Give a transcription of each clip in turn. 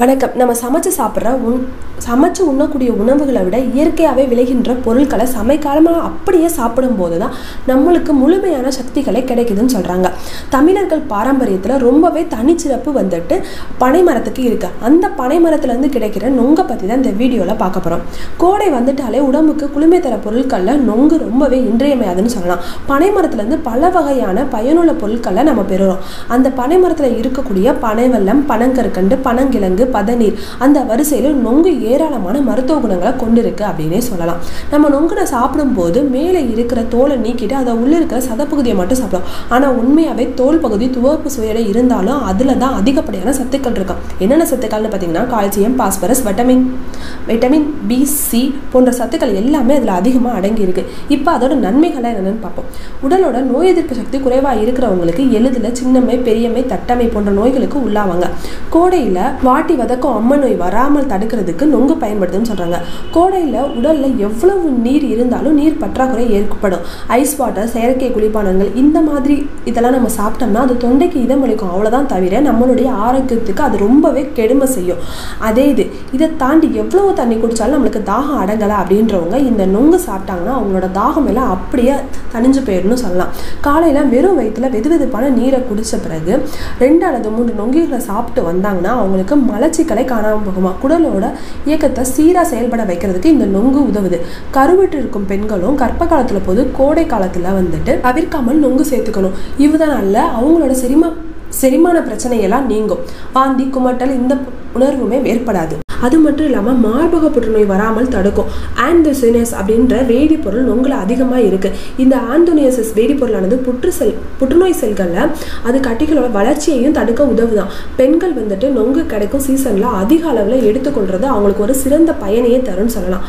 வணக்கம். நம்ம சமைச்சு சாப்பிட்ற உண் சமைச்சு உண்ணக்கூடிய உணவுகளை விட இயற்கையாகவே விளைகின்ற பொருட்களை சமைக்காலமாக அப்படியே சாப்பிடும்போது தான் நம்மளுக்கு முழுமையான சக்திகளை கிடைக்குதுன்னு சொல்கிறாங்க தமிழர்கள் பாரம்பரியத்தில் ரொம்பவே தனிச்சிறப்பு வந்துட்டு பனைமரத்துக்கு இருக்கு. அந்த பனைமரத்துலேருந்து கிடைக்கிற நொங்கை பற்றி தான் இந்த வீடியோவில் பார்க்க போகிறோம் கோடை வந்துட்டாலே உடம்புக்கு குளுமை தர பொருட்களில் நொங்கு ரொம்பவே இன்றியமையாதுன்னு சொல்லலாம். பனைமரத்துலேருந்து பல வகையான பயனுள்ள பொருட்களை நம்ம பெறுறோம். அந்த பனைமரத்தில் இருக்கக்கூடிய பனைவெல்லம் பனங்கற்கண்டு பனங்கிழங்கு பதநீர் அந்த வரிசையில் நொங்கு ஏராளமான மருத்துவ குணங்களை கொண்டிருக்கு அப்படின்னே சொல்லலாம். நம்ம நொங்குனை சாப்பிடும்போது மேலே இருக்கிற தோலை நீக்கிட்டு அதை உள்ளே இருக்கிற சதப்பகுதியை மட்டும் சாப்பிடும் ஆனால் உண்மையாகவே தோல் பகுதி துவப்பு சுவையோட இருந்தாலும் அதில் தான் அதிகப்படியான சத்துக்கள் இருக்கும். என்னென்ன சத்துக்கள்னு பார்த்தீங்கன்னா calcium phosphorus vitamin vitamin B C போன்ற சத்துக்கள் எல்லாமே அதில் அதிகமாக அடங்கியிருக்கு. இப்போ அதோட நன்மைகள்லாம் என்னென்னு பார்ப்போம். உடலோட நோய் எதிர்ப்பு சக்தி குறைவாக இருக்கிறவங்களுக்கு எளிதில் சின்னம்மை பெரியம்மை தட்டமை போன்ற நோய்களுக்கு உள்ளாவாங்க. கோடையில் வாட்டி வதக்கம் அம்ம நோய் வராமல் தடுக்கிறதுக்கு நொங்கு பயன்படுதுன்னு சொல்கிறாங்க கோடையில் உடலில் எவ்வளவு நீர் இருந்தாலும் நீர் பற்றாக்குறை ஏற்படும். ஐஸ் வாட்டர் செயற்கை குளிப்பானங்கள் இந்த மாதிரி இதெல்லாம் நம்ம சாப்பிட்டோம்னா அது தொண்டைக்கு இதமளிக்கும் அவ்வளோதான் தவிர நம்மளுடைய ஆரோக்கியத்துக்கு அது ரொம்பவே கெடுமை செய்யும். அதே இது இதை தாண்டி எவ்வளவு தண்ணி குடித்தாலும் நம்மளுக்கு தாகம் அடங்கலை அப்படின்றவங்க இந்த நொங்கு சாப்பிட்டாங்கன்னா அவங்களோட தாகம் எல்லாம் அப்படியே தணிஞ்சு போயிடும்னு சொல்லலாம். காலையில் வெறும் வயிற்றுல வெது வெதுப்பான நீரை குடித்த பிறகு ரெண்டு அல்லது மூன்று நொங்கிகளை சாப்பிட்டு வந்தாங்கன்னா அவங்களுக்கு மலச்சிக்கலை காணாமல் போகுமா? குடலோட இயக்கத்தை சீராக செயல்பட வைக்கிறதுக்கு இந்த நொங்கு உதவுது. கருவிட்டு இருக்கும் பெண்களும் கர்ப்ப காலத்தில் போது கோடை காலத்தில் வந்துட்டு தவிர்க்காமல் நொங்கு சேர்த்துக்கணும். இவதனால அவங்களோட செரிமா செரிமான பிரச்சனையெல்லாம் நீங்கும். வாந்தி குமட்டல் இந்த உணர்வுமே ஏற்படாது அது மட்டும் இல்லாமல் மார்பக புற்றுநோய் வராமல் தடுக்கும். ஆந்தோசினஸ் அப்படின்ற வேதிப்பொருள் நொங்கில் அதிகமாக இருக்குது இந்த ஆந்தோனியசிஸ் வேதிப்பொருளானது புற்று செல் புற்றுநோய் செல்களில் அது கட்டிகளோட வளர்ச்சியையும் தடுக்க உதவுதான். பெண்கள் வந்துட்டு நொங்கு கிடைக்கும் சீசனில் அதிக அளவில் எடுத்துக்கொள்றது அவங்களுக்கு ஒரு சிறந்த பயனையே தரும்னு சொல்லலாம்.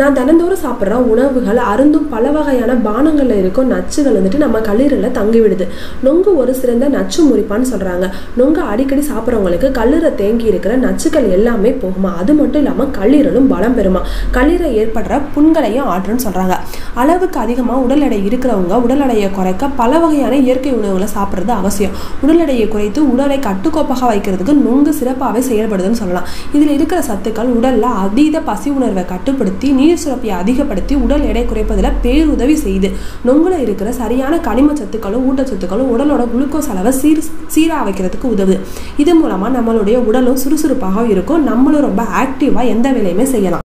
நான் தினந்தோறும் சாப்பிட்ற உணவுகள் அருந்தும் பல வகையான பானங்களில் இருக்கும் நச்சுகள் வந்துட்டு நம்ம கல்லீரலில் தங்கிவிடுது. நொங்கு ஒரு சிறந்த நச்சு முறிப்பான்னு சொல்கிறாங்க நொங்கு அடிக்கடி சாப்பிட்றவங்களுக்கு கல்லீரை தேங்கி இருக்கிற நச்சுக்கள் எல்லாமே போகுமா? அது மட்டும் இல்லாமல் கல்லீரலும் பலம் பெறுமா? கல்லீரை ஏற்படுற புண்களையும் ஆற்றுன்னு சொல்கிறாங்க அளவுக்கு அதிகமாக உடல் எடை இருக்கிறவங்க உடல் எடையை குறைக்க பல வகையான இயற்கை உணவுகளை சாப்பிட்றது அவசியம். உடல் எடையை குறைத்து உடலை கட்டுக்கோப்பாக வைக்கிறதுக்கு நொங்கு சிறப்பாகவே செயல்படுதுன்னு சொல்லலாம். இதில் இருக்கிற சத்துக்கள் உடலில் அதீத பசி உணர்வை கட்டுப்படுத்தி நீர் சுரப்பியை அதிகப்படுத்தி உடல் எடை குறைப்பதில் பேருதவி செய்யுது நொங்குல இருக்கிற சரியான கனிம சத்துக்களும் ஊட்டச்சத்துக்களும் உடலோட குளுக்கோஸ் அளவை சீர் சீராக வைக்கிறதுக்கு உதவுது இது மூலமாக நம்மளுடைய உடலும் சுறுசுறுப்பாக இருக்கும். நம்மளும் ரொம்ப ஆக்டிவாக எந்த வேலையுமே செய்யலாம்.